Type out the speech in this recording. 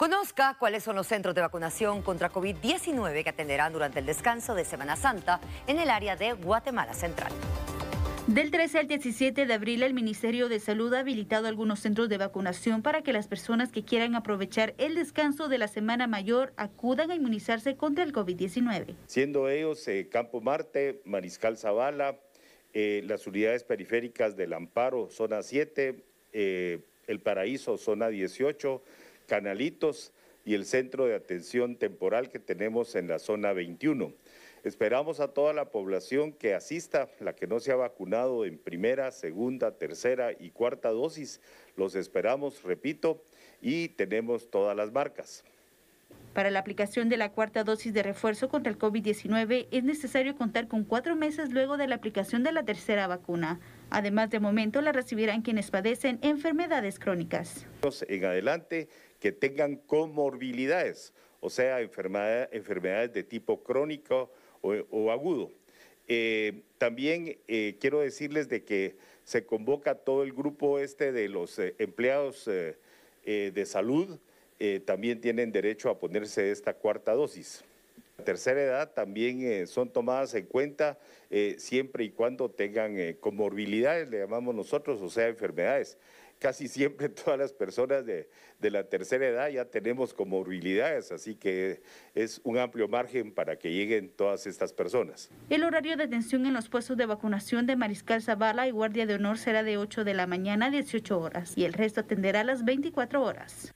Conozca cuáles son los centros de vacunación contra COVID-19 que atenderán durante el descanso de Semana Santa en el área de Guatemala Central. Del 13 al 17 de abril, el Ministerio de Salud ha habilitado algunos centros de vacunación para que las personas que quieran aprovechar el descanso de la Semana Mayor acudan a inmunizarse contra el COVID-19. Siendo ellos eh, Campo Marte, Mariscal Zavala, eh, las unidades periféricas del Amparo, zona 7, eh, El Paraíso, zona 18, Canalitos y el centro de atención temporal que tenemos en la zona 21. Esperamos a toda la población que asista, la que no se ha vacunado en primera, segunda, tercera y cuarta dosis. Los esperamos, repito, y tenemos todas las marcas. Para la aplicación de la cuarta dosis de refuerzo contra el COVID-19 es necesario contar con cuatro meses luego de la aplicación de la tercera vacuna. Además, de momento la recibirán quienes padecen enfermedades crónicas. En adelante, que tengan comorbilidades, o sea, enfermedades de tipo crónico o, agudo. Eh, también eh, quiero decirles de que se convoca todo el grupo este de los eh, empleados de salud, también tienen derecho a ponerse esta cuarta dosis. La tercera edad también son tomadas en cuenta siempre y cuando tengan comorbilidades, le llamamos nosotros, o sea, enfermedades casi siempre todas las personas de, la tercera edad ya tenemos comorbilidades, así que es un amplio margen para que lleguen todas estas personas. El horario de atención en los puestos de vacunación de Mariscal Zavala y Guardia de Honor será de 8 de la mañana a 18 horas y el resto atenderá a las 24 horas.